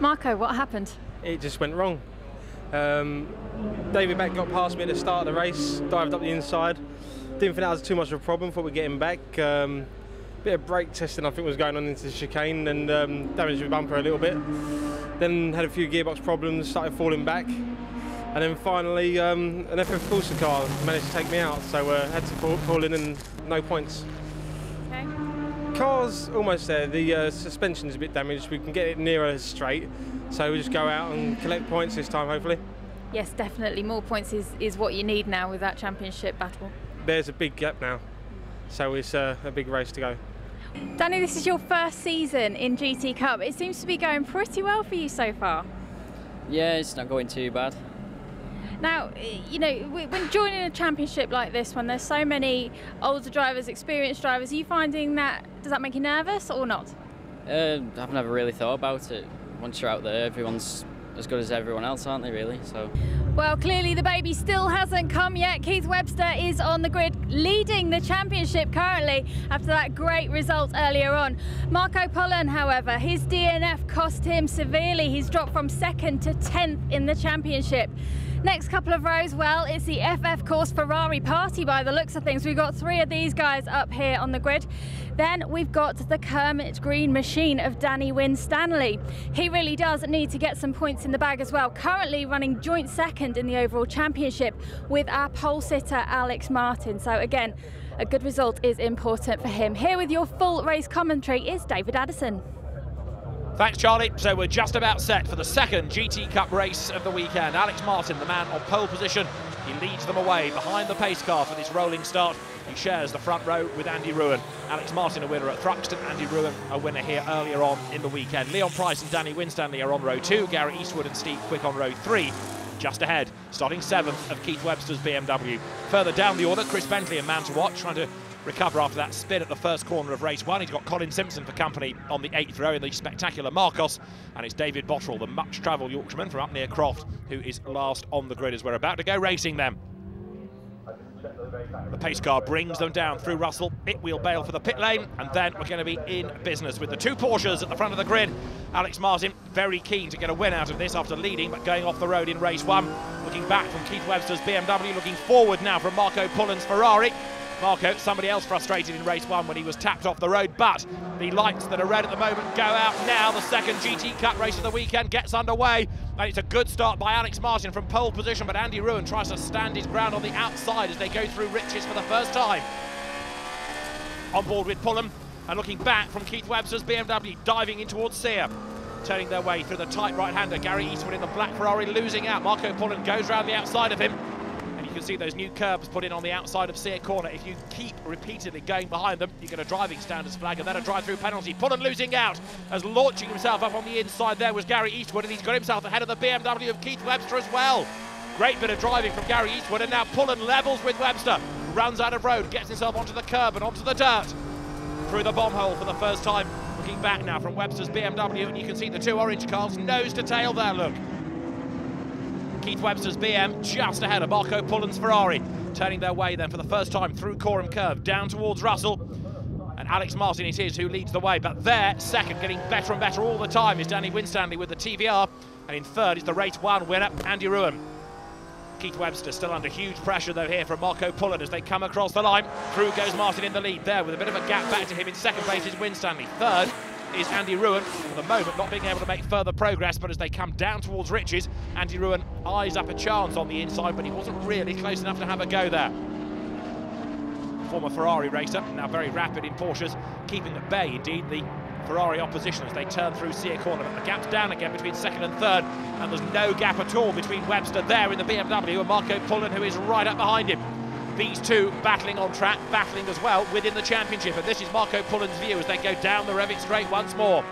Marco, what happened? It just went wrong. Um, David Beck got past me at the start of the race, dived up the inside. Didn't think that was too much of a problem, thought we'd get him back. Um, bit of brake testing I think was going on into the chicane and um, damaged the bumper a little bit. Then had a few gearbox problems, started falling back. And then finally um, an FF Corse car managed to take me out, so uh, had to pull, pull in and no points. Okay. Car's almost there. The uh, suspension's a bit damaged. We can get it nearer straight, so we just go out and collect points this time, hopefully. Yes, definitely. More points is, is what you need now with that championship battle. There's a big gap now, so it's uh, a big race to go. Danny, this is your first season in GT Cup. It seems to be going pretty well for you so far. Yeah, it's not going too bad. Now, you know, when joining a championship like this, when there's so many older drivers, experienced drivers, are you finding that, does that make you nervous or not? Uh, I've never really thought about it. Once you're out there, everyone's as good as everyone else, aren't they, really? So. Well, clearly the baby still hasn't come yet. Keith Webster is on the grid, leading the championship currently after that great result earlier on. Marco Pullen, however, his DNF cost him severely. He's dropped from second to 10th in the championship. Next couple of rows, well, it's the FF Corse Ferrari party by the looks of things. We've got three of these guys up here on the grid. Then we've got the Kermit Green machine of Danny Winstanley. He really does need to get some points in the bag as well. Currently running joint second in the overall championship with our pole sitter Alex Martin. So again, a good result is important for him. Here with your full race commentary is David Addison. Thanks, Charlie. So we're just about set for the second GT Cup race of the weekend. Alex Martin, the man on pole position, he leads them away behind the pace car for this rolling start. He shares the front row with Andy Ruin. Alex Martin a winner at Thruxton, Andy Ruin a winner here earlier on in the weekend. Leon Price and Danny Winstanley are on row two, Gary Eastwood and Steve Quick on row three. Just ahead, starting seventh of Keith Webster's BMW. Further down the order, Chris Bentley, a man to watch, trying to recover after that spin at the first corner of race one. He's got Colin Simpson for company on the eighth row in the spectacular Marcos, and it's David Bottrell, the much-travelled Yorkshireman from up near Croft, who is last on the grid as we're about to go racing them. The pace car brings them down through Russell. It will bail for the pit lane, and then we're going to be in business with the two Porsches at the front of the grid. Alex Martin very keen to get a win out of this after leading, but going off the road in race one. Looking back from Keith Webster's BMW, looking forward now from Marco Pullen's Ferrari. Marco, somebody else frustrated in race one when he was tapped off the road, but the lights that are red at the moment go out now. The second GT Cup race of the weekend gets underway, and it's a good start by Alex Martin from pole position, but Andy Ruin tries to stand his ground on the outside as they go through Riches for the first time. On board with Pullen, and looking back from Keith Webster's BMW, diving in towards Sear. Turning their way through the tight right-hander, Gary Eastwood in the black Ferrari losing out. Marco Pullen goes round the outside of him can see those new curbs put in on the outside of Sear Corner. If you keep repeatedly going behind them, you get a driving standards flag and then a drive-through penalty. Pullen losing out as launching himself up on the inside there was Gary Eastwood, and he's got himself ahead of the BMW of Keith Webster as well. Great bit of driving from Gary Eastwood, and now Pullen levels with Webster. Runs out of road, gets himself onto the curb and onto the dirt. Through the bomb hole for the first time. Looking back now from Webster's BMW, and you can see the two orange cars nose to tail there, look. Keith Webster's BM just ahead of Marco Pullen's Ferrari. Turning their way then for the first time through Coram Curve down towards Russell. And Alex Martin it is who leads the way. But there, second, getting better and better all the time, is Danny Winstanley with the TVR. And in third is the race one winner, Andy Ruin. Keith Webster still under huge pressure though here from Marco Pullen as they come across the line. Through goes Martin in the lead there with a bit of a gap back to him. In second place is Winstanley. Third is Andy Ruin. For the moment, not being able to make further progress, but as they come down towards Riches, Andy Ruin eyes up a chance on the inside, but he wasn't really close enough to have a go there. Former Ferrari racer, now very rapid in Porsches, keeping at bay, indeed, the Ferrari opposition as they turn through Sear Corner. But the gap's down again between second and third, and there's no gap at all between Webster there in the BMW and Marco Pullen, who is right up behind him these two battling on track, battling as well within the championship. And this is Marco Pullen's view as they go down the Revett straight once more.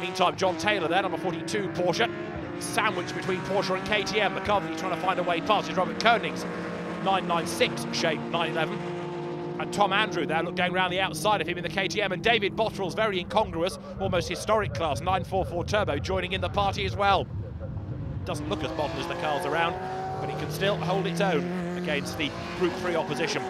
Meantime, John Taylor there, number 42 Porsche, sandwiched between Porsche and KTM. The car trying to find a way past is Robert Koenig's 996 shape 911. And Tom Andrew there, look, going around the outside of him in the KTM. And David Bottrell's very incongruous, almost historic class 944 Turbo joining in the party as well. Doesn't look as modern as the cars around, but he can still hold its own against the Group 3 opposition.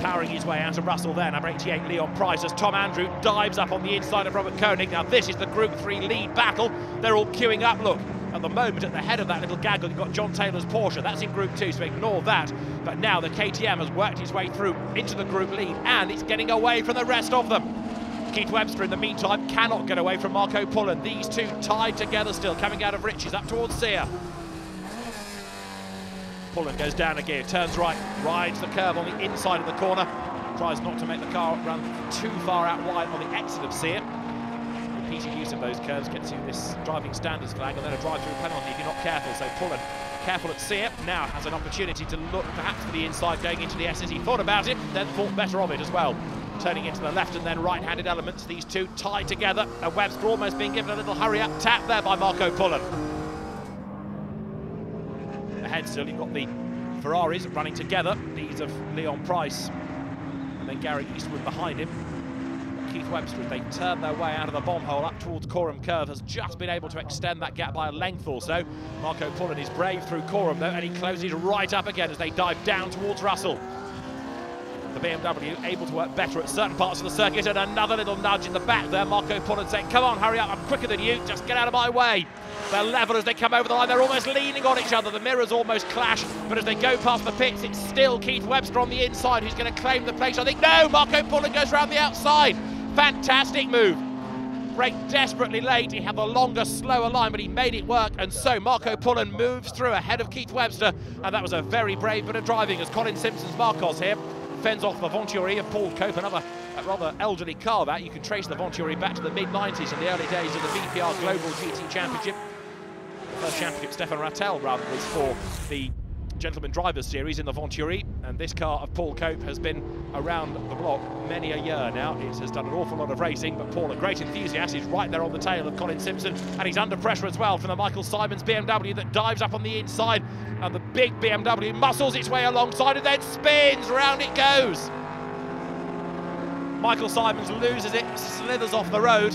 powering his way out of Russell there. Number 88, Leon Price, as Tom Andrew dives up on the inside of Robert Koenig. Now, this is the Group 3 lead battle. They're all queuing up. Look, at the moment, at the head of that little gaggle, you've got John Taylor's Porsche. That's in Group 2, so ignore that. But now the KTM has worked his way through into the group lead, and it's getting away from the rest of them. Keith Webster, in the meantime, cannot get away from Marco Pullen. These two tied together still, coming out of Riches up towards Sear. Pullen goes down a gear, turns right, rides the curve on the inside of the corner, tries not to make the car run too far out wide on the exit of Sear. Repeated use of those curves gets you this driving standards flag and then a drive-through penalty if you're not careful. So Pullen, careful at Sear, now has an opportunity to look perhaps for the inside going into the Esses. He thought about it, then thought better of it as well. Turning into the left and then right-handed elements, these two tied together, and Webster almost being given a little hurry-up tap there by Marco Pullen ahead still. You've got the Ferraris running together, these of Leon Price, and then Gary Eastwood behind him. Keith Webster, they turn their way out of the bomb hole up towards Coram Curve, has just been able to extend that gap by a length or so. Marco Pullen is brave through Coram, though, and he closes right up again as they dive down towards Russell. The BMW able to work better at certain parts of the circuit, and another little nudge in the back there. Marco Pullen saying, come on, hurry up, I'm quicker than you, just get out of my way. They're level as they come over the line. They're almost leaning on each other. The mirrors almost clash. But as they go past the pits, it's still Keith Webster on the inside who's going to claim the place. I think, no, Marco Pullen goes around the outside. Fantastic move. Braked desperately late. He had the longer, slower line, but he made it work. And so Marco Pullen moves through ahead of Keith Webster. And that was a very brave bit of driving as Colin Simpson's Marcos here fends off the Venturi of Paul Cope, another rather elderly car that. You can trace the Venturi back to the mid-90s in the early days of the BPR Global GT Championship first championship Stefan Ratel rather was for the Gentleman Drivers Series in the Venturi, and this car of Paul Cope has been around the block many a year now. It has done an awful lot of racing, but Paul, a great enthusiast, is right there on the tail of Colin Simpson, and he's under pressure as well from the Michael Simons BMW that dives up on the inside, and the big BMW muscles its way alongside and then spins, round it goes. Michael Simons loses it, slithers off the road,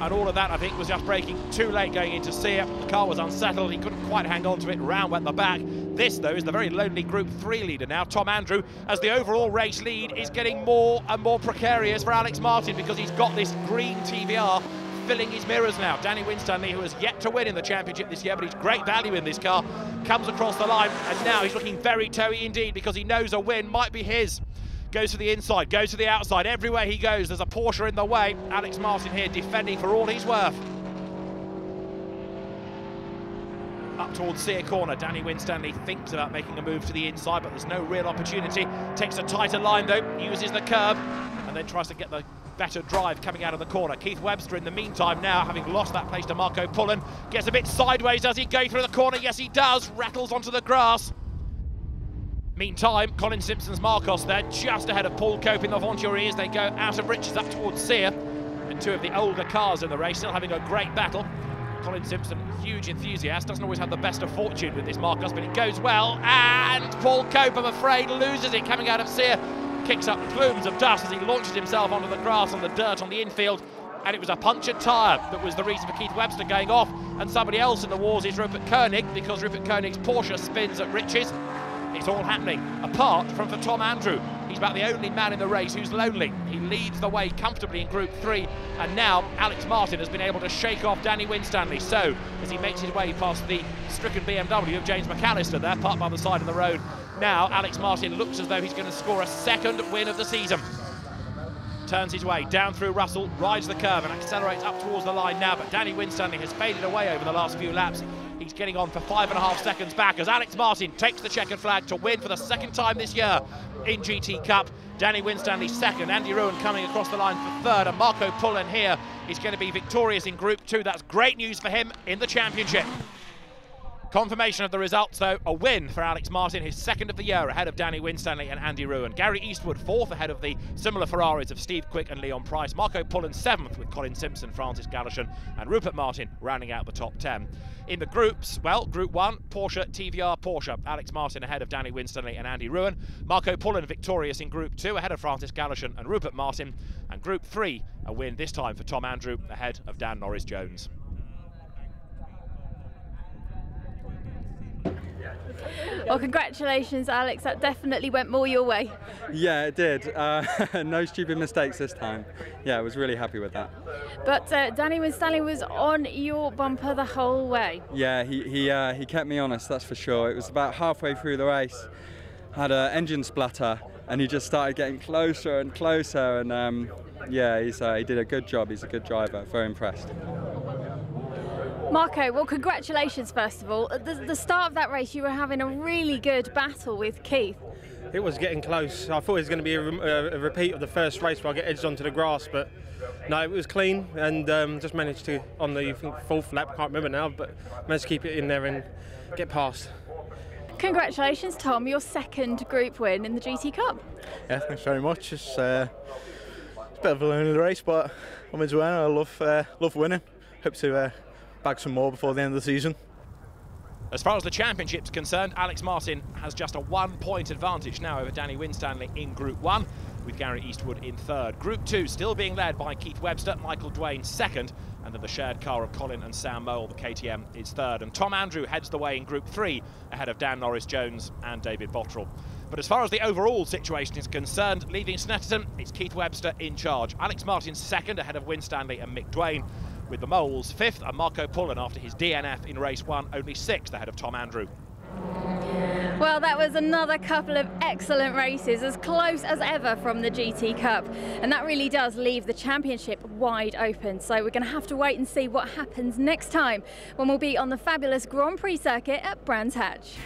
and all of that I think was just braking too late going into Sear. The car was unsettled, he couldn't quite hang on to it, round went the back. This though is the very lonely Group 3 leader now, Tom Andrew, as the overall race lead is getting more and more precarious for Alex Martin because he's got this green TVR filling his mirrors now. Danny Winstanley, who has yet to win in the championship this year, but he's great value in this car, comes across the line, and now he's looking very toey indeed because he knows a win might be his goes to the inside, goes to the outside. Everywhere he goes, there's a Porsche in the way. Alex Martin here defending for all he's worth. Up towards Sear corner, Danny Winstanley thinks about making a move to the inside, but there's no real opportunity. Takes a tighter line though, uses the curb, and then tries to get the better drive coming out of the corner. Keith Webster in the meantime now, having lost that place to Marco Pullen, gets a bit sideways. Does he go through the corner? Yes, he does. Rattles onto the grass. Meantime, Colin Simpson's Marcos there, just ahead of Paul Cope in the Venturi as they go out of Riches up towards Sear. And two of the older cars in the race still having a great battle. Colin Simpson, huge enthusiast, doesn't always have the best of fortune with this Marcos, but it goes well. And Paul Cope, I'm afraid, loses it coming out of Sear. Kicks up plumes of dust as he launches himself onto the grass and the dirt on the infield. And it was a punctured tyre that was the reason for Keith Webster going off. And somebody else in the wars is Rupert Koenig because Rupert Koenig's Porsche spins at Riches. It's all happening, apart from for Tom Andrew. He's about the only man in the race who's lonely. He leads the way comfortably in Group 3, and now Alex Martin has been able to shake off Danny Winstanley. So, as he makes his way past the stricken BMW of James McAllister there, parked by the side of the road, now Alex Martin looks as though he's going to score a second win of the season turns his way down through Russell, rides the curve and accelerates up towards the line now, but Danny Winstanley has faded away over the last few laps. He's getting on for five and a half seconds back as Alex Martin takes the checkered flag to win for the second time this year in GT Cup. Danny Winstanley second, Andy Ruin coming across the line for third, and Marco Pullen here is going to be victorious in Group 2. That's great news for him in the championship. Confirmation of the results, though, a win for Alex Martin, his second of the year, ahead of Danny Winstanley and Andy Ruin. Gary Eastwood, fourth, ahead of the similar Ferraris of Steve Quick and Leon Price. Marco Pullen, seventh, with Colin Simpson, Francis Galashan, and Rupert Martin rounding out the top 10. In the groups, well, Group 1, Porsche, TVR, Porsche. Alex Martin ahead of Danny Winstanley and Andy Ruin. Marco Pullen victorious in Group 2, ahead of Francis Galashan and Rupert Martin. And Group 3, a win this time for Tom Andrew, ahead of Dan Norris-Jones. Well, congratulations, Alex. That definitely went more your way. Yeah, it did. Uh, no stupid mistakes this time. Yeah, I was really happy with that. But uh, Danny Winstanley was on your bumper the whole way. Yeah, he he uh, he kept me honest. That's for sure. It was about halfway through the race, had an engine splatter, and he just started getting closer and closer. And um, yeah, he's uh, he did a good job. He's a good driver. Very impressed. Marco, well, congratulations first of all. At the, the start of that race, you were having a really good battle with Keith. It was getting close. I thought it was going to be a, a, a repeat of the first race where I get edged onto the grass, but no, it was clean and um, just managed to, on the fourth lap, can't remember now, but managed to keep it in there and get past. Congratulations, Tom, your second group win in the GT Cup. Yeah, thanks very much. It's, uh, it's a bit of a lonely race, but I'm enjoying it. I love, uh, love winning. Hope to uh, bag some more before the end of the season. As far as the championship's concerned, Alex Martin has just a one point advantage now over Danny Winstanley in Group 1, with Gary Eastwood in third. Group 2 still being led by Keith Webster, Michael Dwayne second, and then the shared car of Colin and Sam Mole, the KTM, is third. And Tom Andrew heads the way in Group 3 ahead of Dan Norris Jones and David Bottrell. But as far as the overall situation is concerned, leaving Snetterton, it's Keith Webster in charge. Alex Martin second ahead of Winstanley and Mick Dwayne with the Moles fifth and Marco Pullen after his DNF in race one, only sixth ahead of Tom Andrew. Well, that was another couple of excellent races, as close as ever from the GT Cup. And that really does leave the championship wide open. So we're going to have to wait and see what happens next time when we'll be on the fabulous Grand Prix circuit at Brands Hatch.